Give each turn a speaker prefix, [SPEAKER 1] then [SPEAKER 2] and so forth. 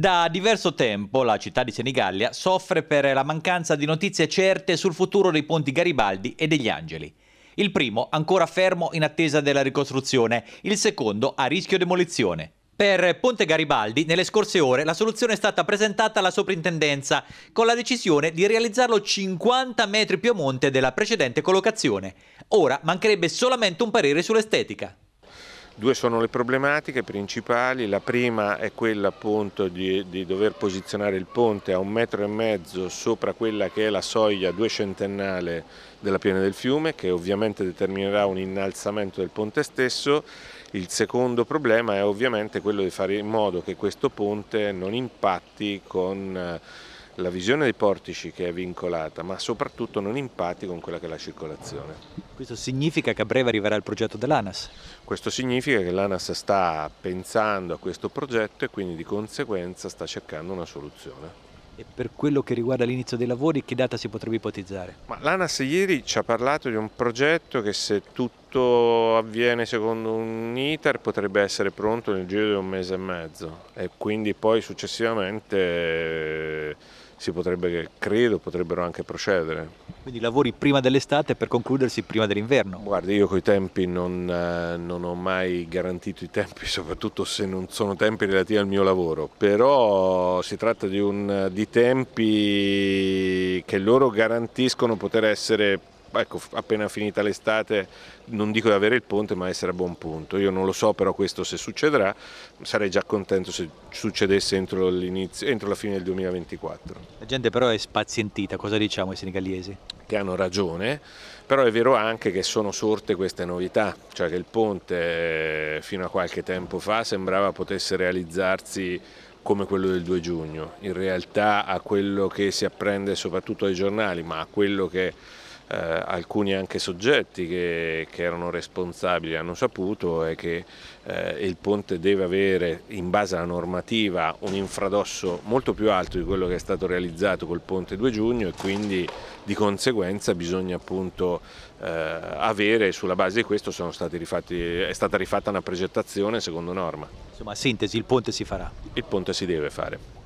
[SPEAKER 1] Da diverso tempo la città di Senigallia soffre per la mancanza di notizie certe sul futuro dei ponti Garibaldi e degli Angeli. Il primo ancora fermo in attesa della ricostruzione, il secondo a rischio demolizione. Per Ponte Garibaldi, nelle scorse ore, la soluzione è stata presentata alla soprintendenza con la decisione di realizzarlo 50 metri più a monte della precedente collocazione. Ora mancherebbe solamente un parere sull'estetica.
[SPEAKER 2] Due sono le problematiche principali, la prima è quella appunto di, di, dover posizionare il ponte a un metro e mezzo sopra quella che è la soglia duecentennale della piena del fiume che ovviamente determinerà un innalzamento del ponte stesso. Il secondo problema è ovviamente quello di fare in modo che questo ponte non impatti con la visione dei portici che è vincolata, ma soprattutto non impatti con quella che è la circolazione.
[SPEAKER 1] Questo significa che a breve arriverà il progetto dell'ANAS?
[SPEAKER 2] Questo significa che l'ANAS sta pensando a questo progetto e quindi di conseguenza sta cercando una soluzione.
[SPEAKER 1] E per quello che riguarda l'inizio dei lavori, che data si potrebbe ipotizzare?
[SPEAKER 2] L'ANAS ieri ci ha parlato di un progetto che se tutto avviene secondo un iter potrebbe essere pronto nel giro di un mese e mezzo e quindi poi successivamente si potrebbe, credo, potrebbero anche procedere.
[SPEAKER 1] Quindi lavori prima dell'estate per concludersi prima dell'inverno?
[SPEAKER 2] Guardi, io con i tempi non, eh, non, ho mai garantito i tempi, soprattutto se non sono tempi relativi al mio lavoro, però si tratta di, un, di tempi che loro garantiscono poter essere ecco, appena finita l'estate non dico di avere il ponte ma essere a buon punto. Io non lo so però questo se succederà, sarei già contento se succedesse entro, entro la fine del 2024.
[SPEAKER 1] La gente però è spazientita, cosa diciamo ai senegaliesi?
[SPEAKER 2] Che hanno ragione, però è vero anche che sono sorte queste novità, cioè che il ponte eh, fino a qualche tempo fa sembrava potesse realizzarsi come quello del 2 giugno, in realtà a quello che si apprende soprattutto ai giornali, ma a quello che eh, alcuni anche soggetti che, che, erano responsabili hanno saputo è che eh, il ponte deve avere in base alla normativa un infradosso molto più alto di quello che è stato realizzato col ponte 2 giugno e quindi di conseguenza bisogna appunto eh, avere sulla base di questo rifatti, è stata rifatta una progettazione secondo norma.
[SPEAKER 1] Insomma, a sintesi il ponte si farà?
[SPEAKER 2] Il ponte si deve fare.